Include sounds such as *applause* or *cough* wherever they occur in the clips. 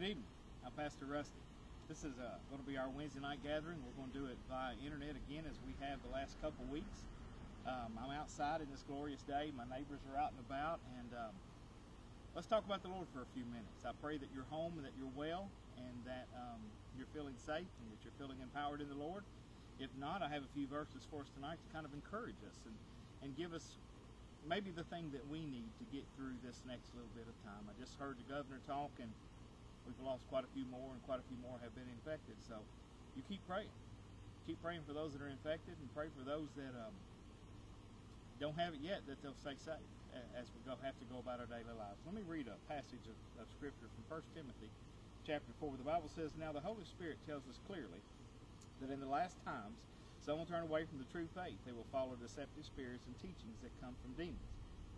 Good evening. I'm Pastor Rusty. This is uh, going to be our Wednesday night gathering. We're going to do it via internet again as we have the last couple weeks. Um, I'm outside in this glorious day. My neighbors are out and about, and um, let's talk about the Lord for a few minutes. I pray that you're home and that you're well, and that um, you're feeling safe and that you're feeling empowered in the Lord. If not, I have a few verses for us tonight to kind of encourage us and, and give us maybe the thing that we need to get through this next little bit of time. I just heard the governor talk, and we've lost quite a few more, and quite a few more have been infected. So you keep praying. Keep praying for those that are infected, and pray for those that um, don't have it yet that they'll stay safe as we go have to go about our daily lives. Let me read a passage of, of scripture from 1 Timothy chapter 4. The Bible says, Now the Holy Spirit tells us clearly that in the last times some will turn away from the true faith. They will follow deceptive spirits and teachings that come from demons.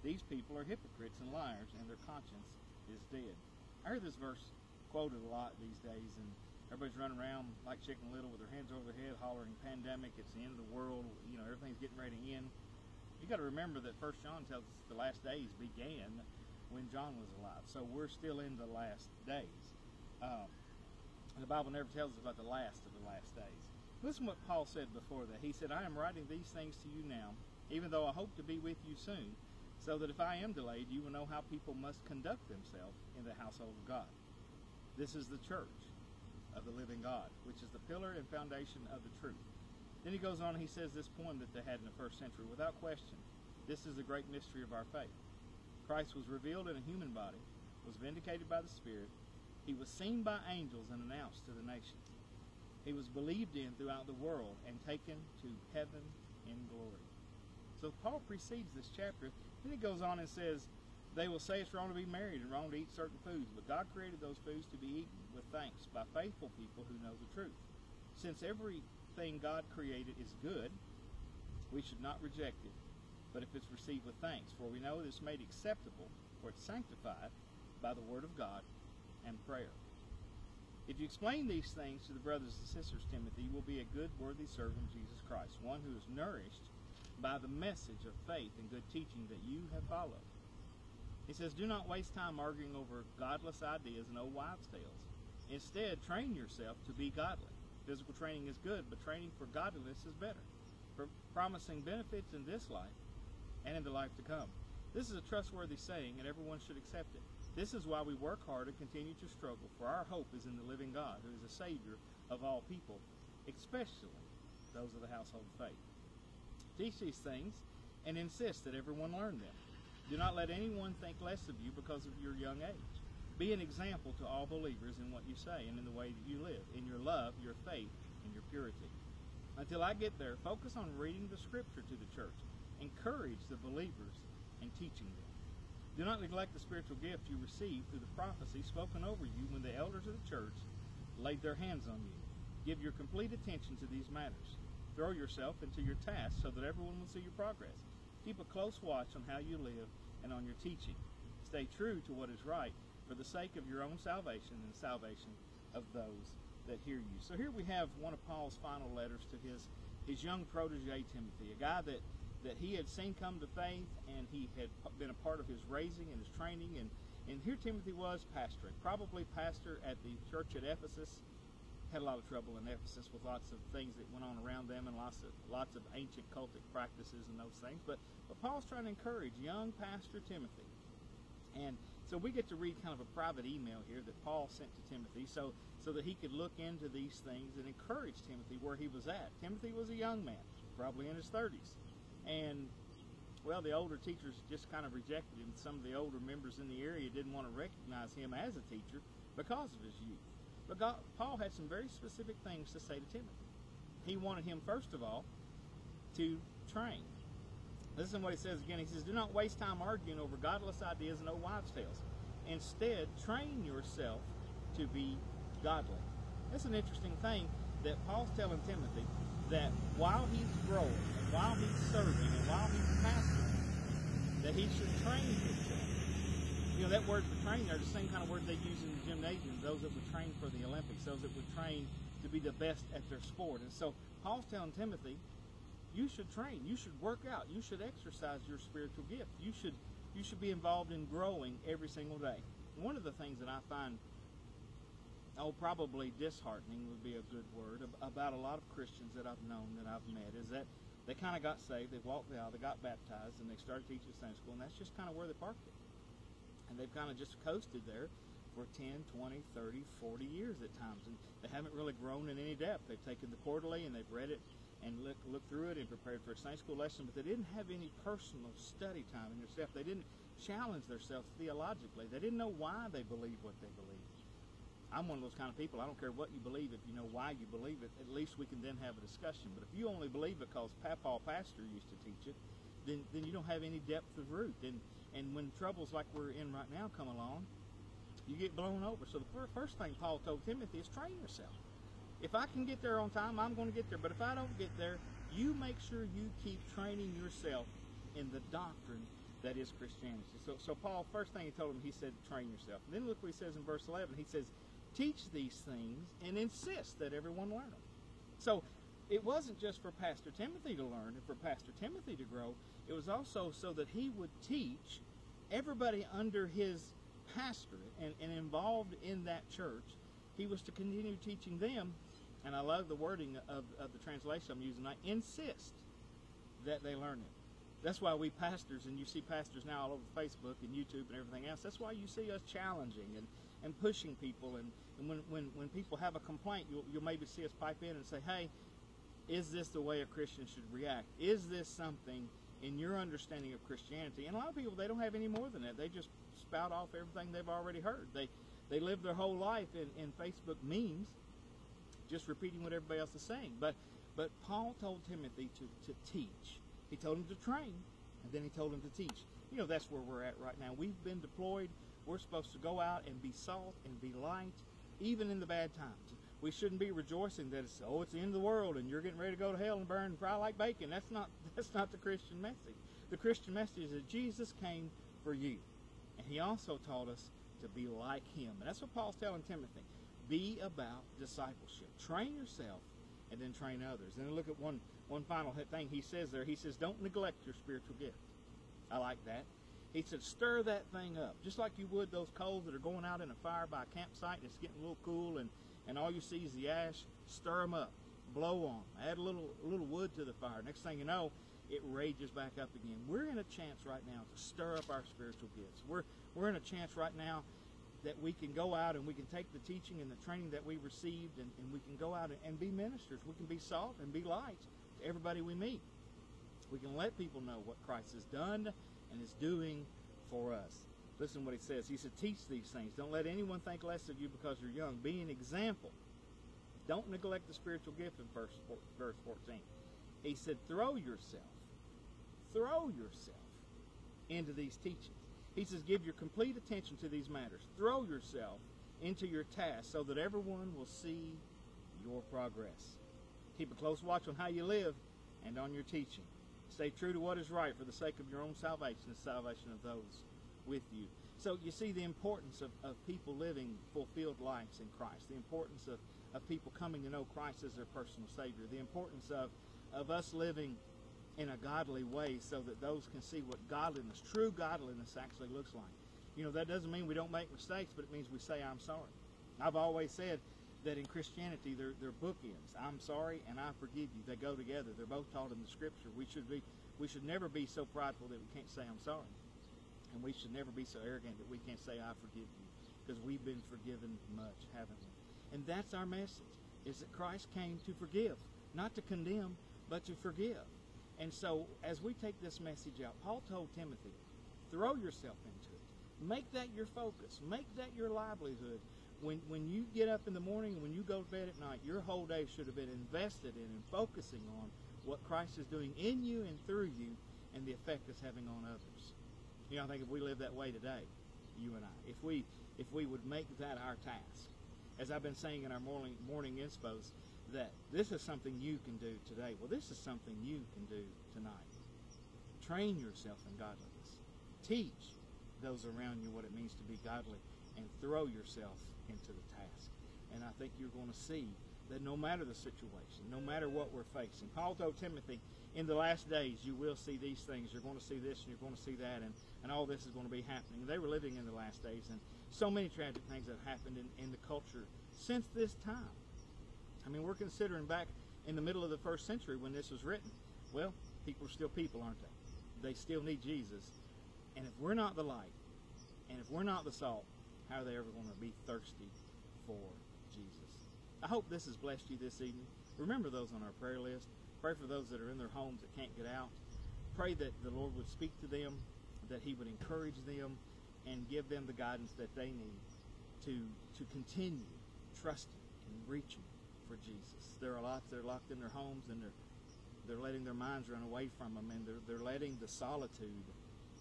These people are hypocrites and liars, and their conscience is dead. I heard this verse quoted a lot these days, and everybody's running around like Chicken Little with their hands over their head, hollering, "Pandemic! It's the end of the world! You know, everything's getting ready to end." You got to remember that First John tells us the last days began when John was alive, so we're still in the last days. Um, the Bible never tells us about the last of the last days. Listen what Paul said before that. He said, I am writing these things to you now, even though I hope to be with you soon, so that if I am delayed, you will know how people must conduct themselves in the household of God. This is the church of the living God, which is the pillar and foundation of the truth. Then he goes on he says this poem that they had in the first century. Without question, this is the great mystery of our faith. Christ was revealed in a human body, was vindicated by the Spirit, he was seen by angels and announced to the nations. He was believed in throughout the world and taken to heaven in glory. So Paul precedes this chapter. Then he goes on and says, They will say it's wrong to be married and wrong to eat certain foods, but God created those foods to be eaten with thanks by faithful people who know the truth. Since everything God created is good, we should not reject it, but if it's received with thanks, for we know it's made acceptable, or it's sanctified by the word of God and prayer. If you explain these things to the brothers and sisters, Timothy, you will be a good, worthy servant of Jesus Christ, one who is nourished by the message of faith and good teaching that you have followed. He says, Do not waste time arguing over godless ideas and old wives' tales. Instead, train yourself to be godly. Physical training is good, but training for godliness is better, for promising benefits in this life and in the life to come. This is a trustworthy saying, and everyone should accept it. This is why we work hard and continue to struggle, for our hope is in the living God, who is the Savior of all people, especially those of the household of faith. Teach these things and insist that everyone learn them. Do not let anyone think less of you because of your young age. Be an example to all believers in what you say and in the way that you live, in your love, your faith, and your purity. Until I get there, focus on reading the scripture to the church. Encourage the believers and teaching them. Do not neglect the spiritual gift you received through the prophecy spoken over you when the elders of the church laid their hands on you. Give your complete attention to these matters. Throw yourself into your task so that everyone will see your progress. Keep a close watch on how you live and on your teaching. Stay true to what is right for the sake of your own salvation and the salvation of those that hear you. So here we have one of Paul's final letters to his, his young protege Timothy, a guy that that he had seen come to faith and he had been a part of his raising and his training. And, and here Timothy was pastoring, probably pastor at the church at Ephesus. Had a lot of trouble in Ephesus with lots of things that went on around them and lots of lots of ancient cultic practices and those things. But but Paul's trying to encourage young pastor Timothy. And so we get to read kind of a private email here that Paul sent to Timothy so so that he could look into these things and encourage Timothy where he was at. Timothy was a young man, probably in his 30s. And well, the older teachers just kind of rejected him. Some of the older members in the area didn't want to recognize him as a teacher because of his youth. But God, Paul had some very specific things to say to Timothy. He wanted him, first of all, to train. Listen what he says again. He says, Do not waste time arguing over godless ideas and old wives' tales. Instead, train yourself to be godly. That's an interesting thing that Paul's telling Timothy that while he's growing and while he's serving and while he's pastoring, that he should train himself. That word for train there, the same kind of word they use in the gymnasium, those that would train for the Olympics, those that would train to be the best at their sport. And so Paul's telling Timothy, you should train, you should work out, you should exercise your spiritual gift. You should you should be involved in growing every single day. One of the things that I find oh, probably disheartening would be a good word about a lot of Christians that I've known that I've met is that they kind of got saved, they walked the aisle, they got baptized, and they started teaching Sunday school, and that's just kind of where they parked it. And they've kind of just coasted there for 10, 20, 30, 40 years at times, and they haven't really grown in any depth. They've taken the quarterly and they've read it and look, looked through it and prepared for a Sunday school lesson, but they didn't have any personal study time in their themselves. They didn't challenge themselves theologically. They didn't know why they believed what they believed. I'm one of those kind of people. I don't care what you believe. If you know why you believe it, at least we can then have a discussion. But if you only believe because Papa Pastor used to teach it, then, then you don't have any depth of root. And, and when troubles like we're in right now come along, you get blown over. So the first thing Paul told Timothy is train yourself. If I can get there on time, I'm going to get there. But if I don't get there, you make sure you keep training yourself in the doctrine that is Christianity. So, so Paul, first thing he told him, he said, train yourself. And then look what he says in verse 11. He says, teach these things and insist that everyone learn them. So it wasn't just for Pastor Timothy to learn and for Pastor Timothy to grow. It was also so that he would teach everybody under his pastorate and, and involved in that church. He was to continue teaching them, and I love the wording of, of the translation I'm using. I insist that they learn it. That's why we pastors, and you see pastors now all over Facebook and YouTube and everything else, that's why you see us challenging and and pushing people. And, and when, when, when people have a complaint, you'll, you'll maybe see us pipe in and say, hey, is this the way a Christian should react? Is this something in your understanding of Christianity? And a lot of people, they don't have any more than that. They just spout off everything they've already heard. They, they live their whole life in, in Facebook memes, just repeating what everybody else is saying. But, but Paul told Timothy to, to teach. He told him to train, and then he told him to teach. You know, that's where we're at right now. We've been deployed we're supposed to go out and be salt and be light, even in the bad times. We shouldn't be rejoicing that it's oh it's the end of the world and you're getting ready to go to hell and burn and fry like bacon. That's not *laughs* that's not the Christian message. The Christian message is that Jesus came for you, and He also taught us to be like Him. And that's what Paul's telling Timothy: be about discipleship. Train yourself, and then train others. And then look at one one final thing He says there. He says, "Don't neglect your spiritual gift." I like that. He said, stir that thing up, just like you would those coals that are going out in a fire by a campsite and it's getting a little cool and, and all you see is the ash. Stir them up, blow on, add a little, a little wood to the fire. Next thing you know, it rages back up again. We're in a chance right now to stir up our spiritual gifts. We're, we're in a chance right now that we can go out and we can take the teaching and the training that we received and, and we can go out and, and be ministers. We can be salt and be light to everybody we meet. We can let people know what Christ has done and is doing for us. Listen to what he says. He said, Teach these things. Don't let anyone think less of you because you're young. Be an example. Don't neglect the spiritual gift in verse, verse 14. He said, Throw yourself, throw yourself into these teachings. He says, Give your complete attention to these matters. Throw yourself into your task so that everyone will see your progress. Keep a close watch on how you live and on your teaching. Stay true to what is right for the sake of your own salvation and the salvation of those with you. So you see the importance of, of people living fulfilled lives in Christ, the importance of, of people coming to know Christ as their personal Savior, the importance of, of us living in a godly way so that those can see what godliness, true godliness actually looks like. You know, that doesn't mean we don't make mistakes, but it means we say, I'm sorry. I've always said that in Christianity they're, they're bookends. I'm sorry and I forgive you. They go together. They're both taught in the Scripture. We should be, we should never be so prideful that we can't say I'm sorry, and we should never be so arrogant that we can't say I forgive you, because we've been forgiven much, haven't we? And that's our message: is that Christ came to forgive, not to condemn, but to forgive. And so, as we take this message out, Paul told Timothy, throw yourself into it. Make that your focus. Make that your livelihood when, when you get up in the morning and when you go to bed at night, your whole day should have been invested in and focusing on what Christ is doing in you and through you and the effect it's having on others. You know, I think if we live that way today, you and I, if we if we would make that our task, as I've been saying in our morning morning inspos, that this is something you can do today. Well, this is something you can do tonight. Train yourself in godliness. Teach those around you what it means to be godly and throw yourself into the task. And I think you're going to see that no matter the situation, no matter what we're facing, Paul told Timothy, in the last days you will see these things. You're going to see this and you're going to see that, and, and all this is going to be happening. They were living in the last days, and so many tragic things have happened in, in the culture since this time. I mean, we're considering back in the middle of the first century when this was written. Well, people are still people, aren't they? They still need Jesus. And if we're not the light, and if we're not the salt, how are they ever going to be thirsty for Jesus? I hope this has blessed you this evening. Remember those on our prayer list. Pray for those that are in their homes that can't get out. Pray that the Lord would speak to them, that He would encourage them, and give them the guidance that they need to to continue trusting and reaching for Jesus. There are lots that are locked in their homes and they're they're letting their minds run away from them and they're, they're letting the solitude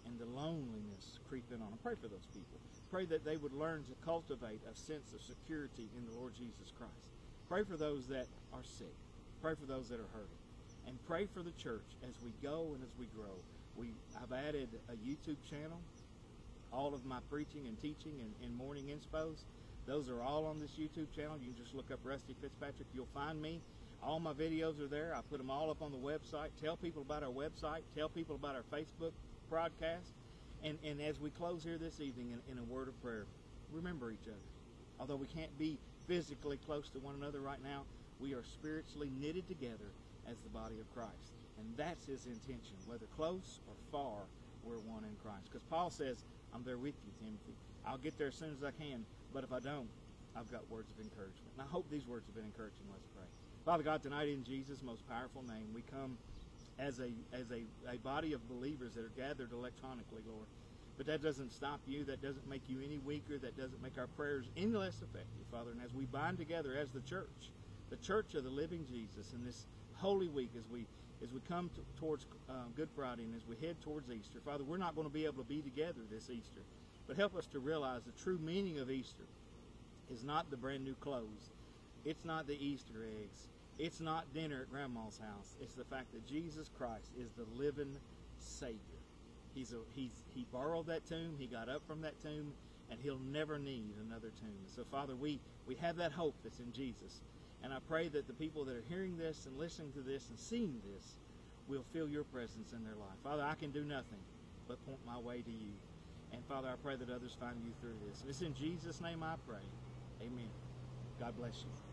and the loneliness creeping on them. Pray for those people. Pray that they would learn to cultivate a sense of security in the Lord Jesus Christ. Pray for those that are sick. Pray for those that are hurting. And pray for the church as we go and as we grow. We I've added a YouTube channel. All of my preaching and teaching and, and morning inspos, those are all on this YouTube channel. You can just look up Rusty Fitzpatrick. You'll find me. All my videos are there. I put them all up on the website. Tell people about our website. Tell people about our Facebook broadcast. And, and as we close here this evening in, in a word of prayer, remember each other. Although we can't be physically close to one another right now, we are spiritually knitted together as the body of Christ. And that's his intention. Whether close or far, we're one in Christ. Because Paul says, I'm there with you, Timothy. I'll get there as soon as I can. But if I don't, I've got words of encouragement. And I hope these words have been encouraging. Let's pray. Father God, tonight in Jesus' most powerful name, we come as a as a, a body of believers that are gathered electronically, Lord. But that doesn't stop you. That doesn't make you any weaker. That doesn't make our prayers any less effective, Father. And as we bind together as the church, the church of the living Jesus, in this holy week as we as we come to, towards uh, Good Friday and as we head towards Easter, Father, we're not going to be able to be together this Easter. But help us to realize the true meaning of Easter is not the brand new clothes. It's not the Easter eggs. It's not dinner at grandma's house. It's the fact that Jesus Christ is the living Savior. He's a, he's he borrowed that tomb. He got up from that tomb, and he'll never need another tomb. So, Father, we we have that hope that's in Jesus, and I pray that the people that are hearing this and listening to this and seeing this will feel your presence in their life. Father, I can do nothing but point my way to you. And Father, I pray that others find you through this. And it's in Jesus' name I pray. Amen. God bless you.